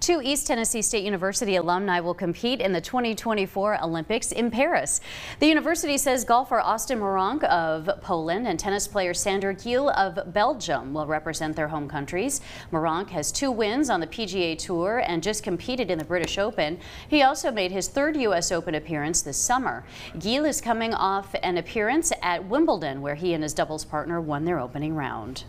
Two East Tennessee State University alumni will compete in the 2024 Olympics in Paris. The university says golfer Austin Meronk of Poland and tennis player Sander Gillé of Belgium will represent their home countries. Meronk has two wins on the PGA Tour and just competed in the British Open. He also made his third U.S. Open appearance this summer. Gillé is coming off an appearance at Wimbledon where he and his doubles partner won their opening round.